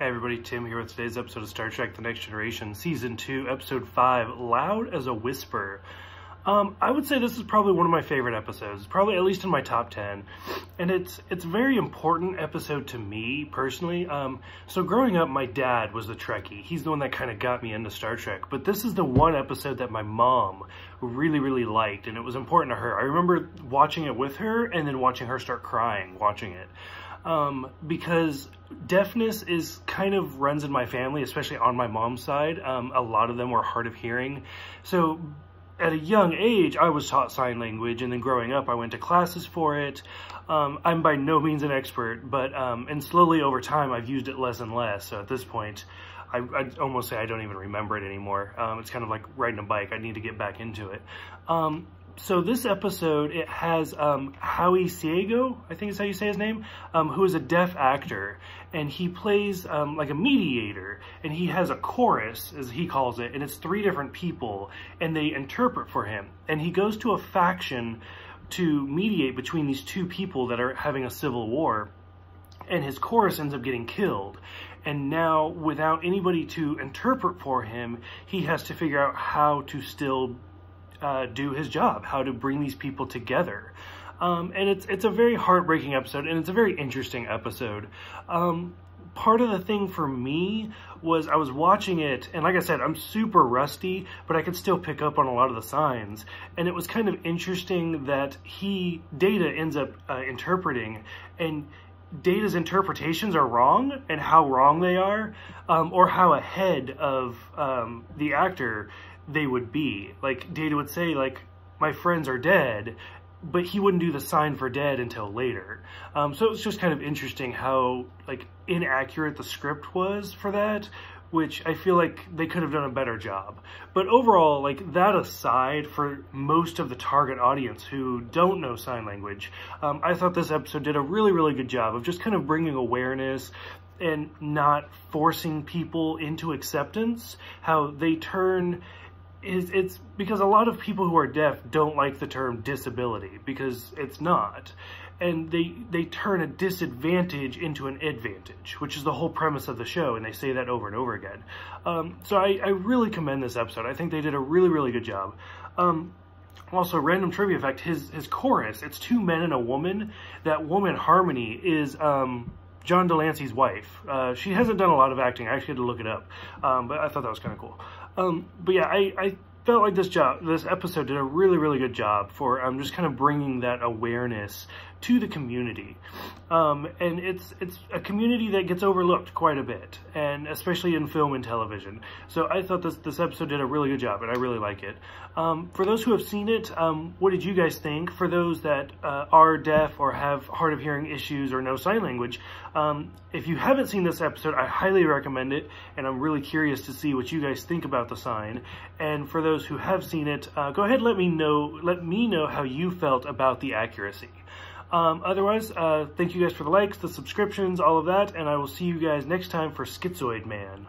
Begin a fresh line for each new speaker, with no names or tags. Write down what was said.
Hey everybody, Tim here with today's episode of Star Trek The Next Generation, Season 2, Episode 5, Loud as a Whisper. Um, I would say this is probably one of my favorite episodes, probably at least in my top 10. And it's it's a very important episode to me, personally. Um, so growing up, my dad was a Trekkie. He's the one that kind of got me into Star Trek. But this is the one episode that my mom really, really liked, and it was important to her. I remember watching it with her and then watching her start crying watching it um, because deafness is kind of runs in my family, especially on my mom's side. Um, a lot of them were hard of hearing. So at a young age, I was taught sign language, and then growing up, I went to classes for it. Um, I'm by no means an expert, but um, and slowly over time, I've used it less and less. So at this point, I, I'd almost say I don't even remember it anymore. Um, it's kind of like riding a bike. I need to get back into it. So this episode, it has um, Howie Seago, I think is how you say his name, um, who is a deaf actor, and he plays um, like a mediator, and he has a chorus, as he calls it, and it's three different people, and they interpret for him, and he goes to a faction to mediate between these two people that are having a civil war, and his chorus ends up getting killed. And now, without anybody to interpret for him, he has to figure out how to still uh, do his job, how to bring these people together. Um, and it's it's a very heartbreaking episode, and it's a very interesting episode. Um, part of the thing for me was I was watching it, and like I said, I'm super rusty, but I could still pick up on a lot of the signs. And it was kind of interesting that he, Data, ends up uh, interpreting, and Data's interpretations are wrong, and how wrong they are, um, or how ahead of um, the actor they would be. Like Data would say, like, my friends are dead, but he wouldn't do the sign for dead until later. Um, so it was just kind of interesting how like inaccurate the script was for that, which I feel like they could have done a better job. But overall, like that aside, for most of the target audience who don't know sign language, um, I thought this episode did a really, really good job of just kind of bringing awareness and not forcing people into acceptance, how they turn is it's because a lot of people who are deaf don't like the term disability because it's not. And they they turn a disadvantage into an advantage which is the whole premise of the show and they say that over and over again. Um, so I, I really commend this episode. I think they did a really really good job. Um, also random trivia fact his his chorus it's two men and a woman. That woman harmony is um, John de Lancie's wife. Uh, she hasn't done a lot of acting. I actually had to look it up, um, but I thought that was kind of cool. Um, but yeah, I, I felt like this job, this episode did a really, really good job for um, just kind of bringing that awareness to the community. Um, and it's it's a community that gets overlooked quite a bit, and especially in film and television. So I thought this, this episode did a really good job, and I really like it. Um, for those who have seen it, um, what did you guys think? For those that uh, are deaf or have hard of hearing issues or no sign language, um, if you haven't seen this episode, I highly recommend it, and I'm really curious to see what you guys think about the sign. And for those who have seen it, uh, go ahead and let me know, let me know how you felt about the accuracy. Um, otherwise, uh, thank you guys for the likes, the subscriptions, all of that, and I will see you guys next time for Schizoid Man.